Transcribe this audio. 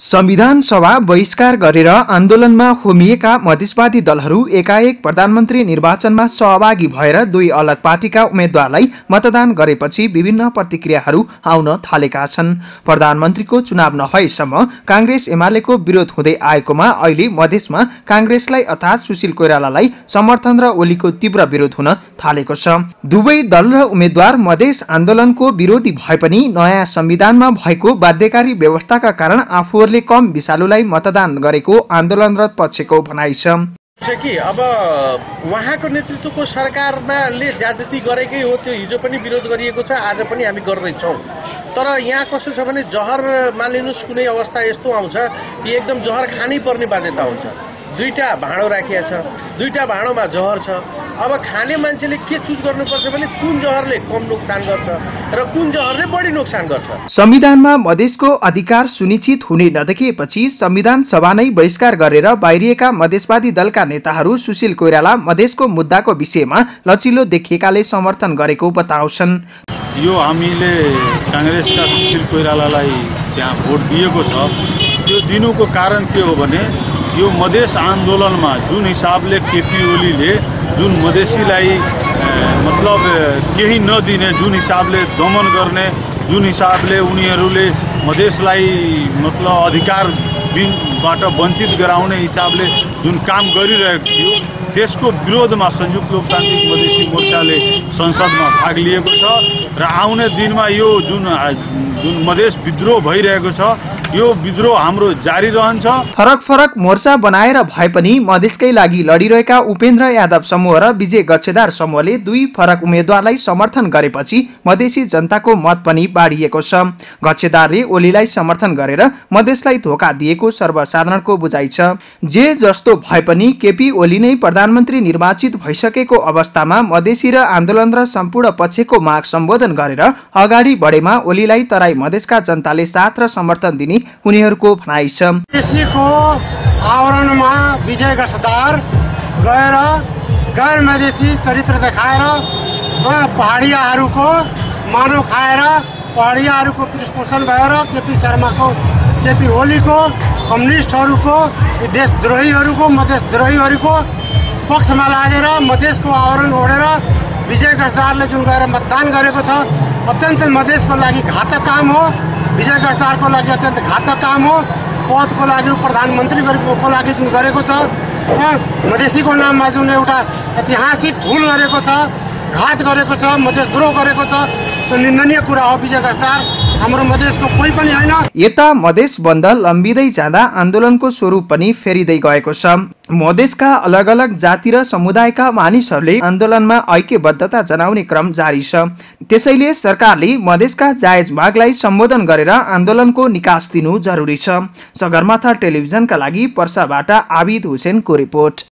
संविधान सभा बहिष्कार गरेर आन्दोलनमा होमिएका मधेसवादी दलहरू एकाएक प्रधानमन्त्री निर्वाचनमा सहभागी भएर दुई अलग पार्टीका उम्मेद्वारलाई मतदान गरेपछि विभिन्न प्रतिक्रियाहरू आउन थालेका छन्। प्रधानमन्त्रीको चुनाव नभएसम्म काङ्ग्रेस एमालेको विरोध हुँदै आएकोमा अहिले मधेसमा काङ्ग्रेसलाई अर्थात् सुशील कोइरालालाई समर्थन र ओलीको तीव्र विरोध हुन थालेको छ। दुवै दल र उम्मेद्वार मधेस आन्दोलनको विरोधी भए पनि नयाँ संविधानमा भएको बाध्यकारी व्यवस्थाका कारण आफूहरूले कम विषालुलाई मतदान गरेको आन्दोलनरत पक्षको भनाइ छ। कि? अब उहाँको नेतृत्वको सरकारमाले ज्यादती गरेकै हो त्यो हिजो पनि विरोध गरिएको छ आज पनि हामी गर्दैछौँ। तर यहाँ कस्तो छ भने जहर मालिनुहोस् कुनै अवस्था यस्तो आउँछ कि एकदम जहर खानै पर्ने बाध्यता हुन्छ दुईवटा भाँडो राखिया छ। दुईवटा भाँडोमा जहर छ। अब खाने मान्छेले के चुज गर्नुपर्छ भने कुन जहरले कम नोक्सान गर्छ र कुन जहरले बढी नोक्सान गर्छ? संविधानमा मधेसको अधिकार सुनिश्चित हुने नदेखिएपछि संविधान सभा नै बहिष्कार गरेर बाहिरिएका मधेसवादी दलका नेताहरू सुशील कोइराला मधेसको मुद्दाको विषयमा लचिलो देखिएकाले समर्थन गरेको बताउँछन्। यो हामीले काङ्ग्रेसका सुशील कोइरालालाई त्यहाँ भोट दिएको छ। त्यो दिनुको कारण के हो भने यो मधेस आन्दोलनमा जुन हिसाबले केपी ओलीले जुन मधेसीलाई मतलब केही नदिने जुन हिसाबले दमन गर्ने जुन हिसाबले उनीहरूले मधेसलाई मतलब अधिकार दिनबाट वञ्चित गराउने हिसाबले जुन काम गरिरहेको थियो त्यसको विरोधमा संयुक्त लोकतान्त्रिक मधेसी मोर्चाले संसदमा भाग लिएको छ र आउने दिनमा यो जुन जुन मधेस विद्रोह भइरहेको छ यो विद्रोह हाम्रो जारी रहन्छ। फरक फरक मोर्चा बनाएर भए पनि मधेसकै लागि लडिरहेका उपेन्द्र यादव समूह र विजय गच्छेदार समूहले दुई फरक उम्मेद्वारलाई समर्थन गरेपछि मधेसी जनताको मत पनि बाढिएको छ। गच्छेदारले ओलीलाई समर्थन गरेर मधेसलाई धोका दिएको सर्वसाधारणको बुझाइ छ। जे जस्तो भए पनि केपी ओली नै प्रधानमन्त्री निर्वाचित भइसकेको अवस्थामा मधेसी र आन्दोलन र सम्पूर्ण पक्षको माग सम्बोधन गरेर अगाडि बढेमा ओलीलाई तराई मधेसका जनताले साथ र समर्थन दिने उनीहरूको भनाइ छ। आवरणमा विजय गसदार गएर गैर मधेसी चरित्र देखाएर पहाडियाहरूको मानव खाएर पहाडियाहरूको पृष्ठपोषण भएर केपी शर्माको केपी ओलीको कम्युनिस्टहरूको देशद्रोहीहरूको मधेसद्रोहीहरूको पक्षमा लागेर मधेसको आवरण ओढेर विजय गसदारले जुन गएर मतदान गरेको छ अत्यन्तै मधेसको लागि घातक काम हो। विजय गजदारको लागि अत्यन्त घातक काम हो। पदको लागि प्रधानमन्त्रीको लागि जुन गरेको छ मधेसीको नाममा जुन एउटा ऐतिहासिक भुल गरेको छ घात गरेको छ मधेसद्रोह गरेको छ त्यो निन्दनीय कुरा हो विजय गजदार यता मधेस बन्द लम्बिँदै जाँदा आन्दोलनको स्वरूप पनि फेरिँदै गएको छ। मधेसका अलग अलग जाति र समुदायका मानिसहरूले आन्दोलनमा ऐक्यबद्धता जनाउने क्रम जारी छ। त्यसैले सरकारले मधेसका जायज मागलाई सम्बोधन गरेर आन्दोलनको निकास दिनु जरुरी छ। सगरमाथा टेलिभिजनका लागि पर्साबाट आबिद हुसेनको रिपोर्ट।